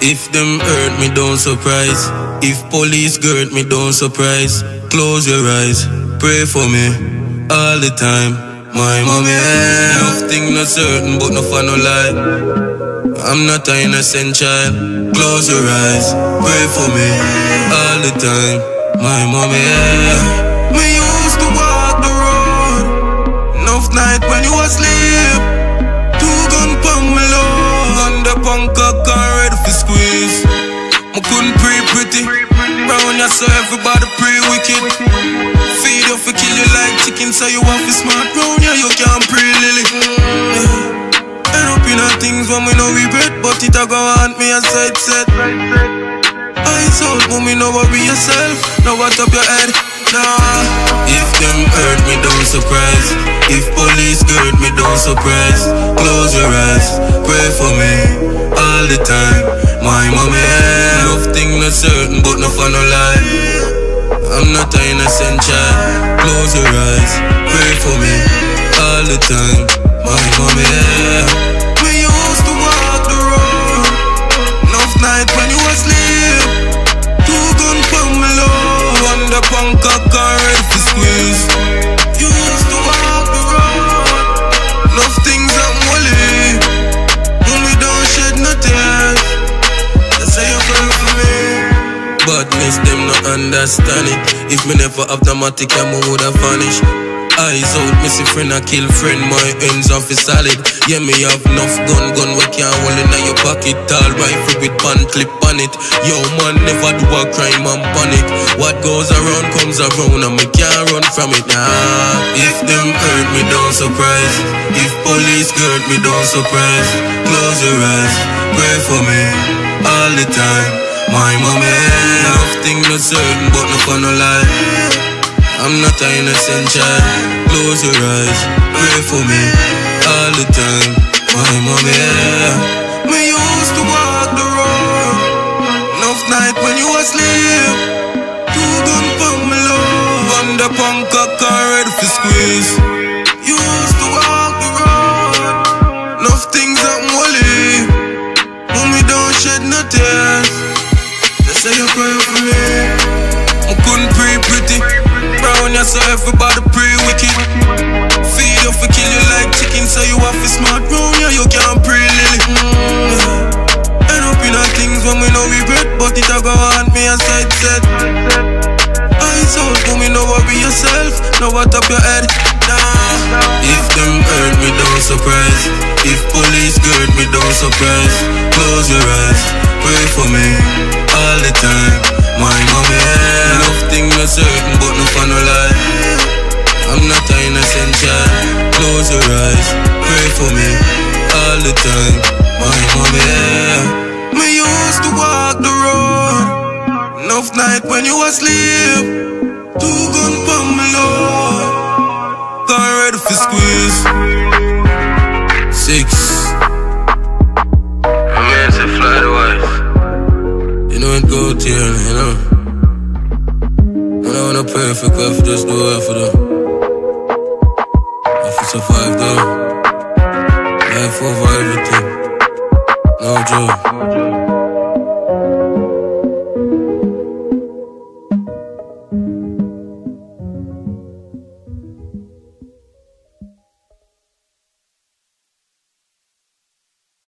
If them hurt me, don't surprise. If police hurt me, don't surprise. Close your eyes, pray for me all the time. My mommy, nothing not certain, but no fun, no lie. I'm not an innocent child. Close your eyes, pray for me all the time. My mommy, cock and ready for squeeze. I couldn't pray pretty. Round ya so everybody pray wicked. Feed you for kill you like chicken, so you want to smart round ya, you can't pray lily. Mm. End up in a things when we know we regret, but it a go haunt me as I said. Eyes out, mommy, no worry yourself. Now what up your head? Nah. If them hurt me, don't surprise. If police hurt me, don't surprise. Close your eyes, pray for me all the time. My mommy, nothing not certain, but no fun no lie. I'm not an innocent child. Close your eyes, pray for me all the time. Badness, them not understand it. If me never have the matic, I would have vanished. Eyes out, see friend I kill friend, my ends off is solid. Yeah, me have enough gun, gun we can't hold in your pocket. Tall rifle with pan clip on it. Yo, man, never do a crime and panic. What goes around comes around, and me can't run from it. Nah, if them hurt me, don't surprise. If police hurt me, don't surprise. Close your eyes, pray for me all the time. My mommy, nothing not certain, but no fun no lie. I'm not an innocent child. Close your eyes, pray for me all the time. My mommy, me used to walk the road. Enough night when you asleep. Two gun pump me. Gun the punk cock ready for squeeze. You Ya so everybody pray wicked. Feed you for kill you like chicken, so you have to smart round ya, you can't pray lily. Mm. End up in a things when we know we regret, but it a go haunt me as I said. Eyes out, but me no worry yourself. Now what up your head? Nah. If them hurt me, don't surprise. If police hurt me, don't surprise. Close your eyes, pray for me all the time. My mommy, nothing not certain, but no fun no lie. I'm not an innocent child. Close your eyes, pray for me all the time. My mommy, yeah. me used to walk the road. Enough night when you were asleep. Two gun pump me low. Gone ready for squeeze. Six. My man said fly the wife. You know it go to you, you know. When I wanna perfect, I just do it for them. Life over everything. No joke.